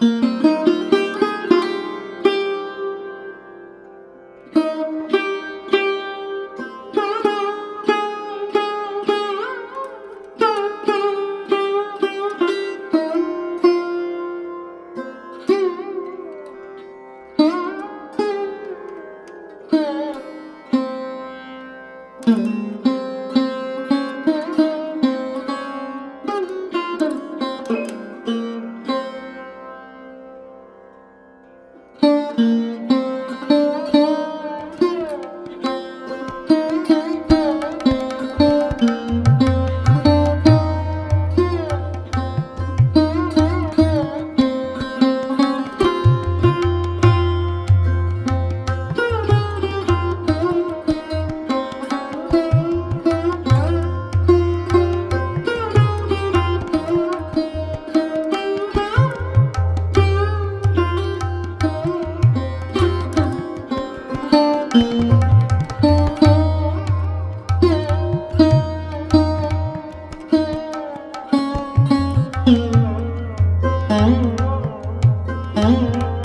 Mm-hmm. Mm-hmm.